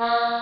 Uh...